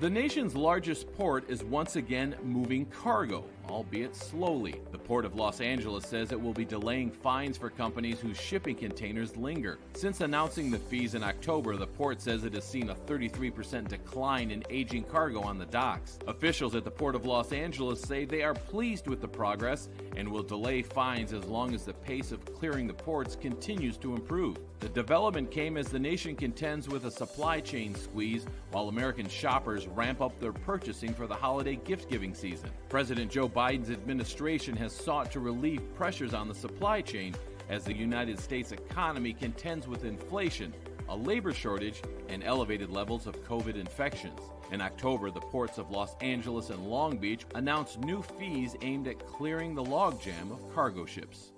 The nation's largest port is once again moving cargo, albeit slowly. The Port of Los Angeles says it will be delaying fines for companies whose shipping containers linger. Since announcing the fees in October, the port says it has seen a 33% decline in aging cargo on the docks. Officials at the Port of Los Angeles say they are pleased with the progress and will delay fines as long as the pace of clearing the ports continues to improve. The development came as the nation contends with a supply chain squeeze while American shoppers ramp up their purchasing for the holiday gift giving season. President Joe Biden's administration has sought to relieve pressures on the supply chain as the United States economy contends with inflation, a labor shortage, and elevated levels of COVID infections. In October, the ports of Los Angeles and Long Beach announced new fees aimed at clearing the logjam of cargo ships.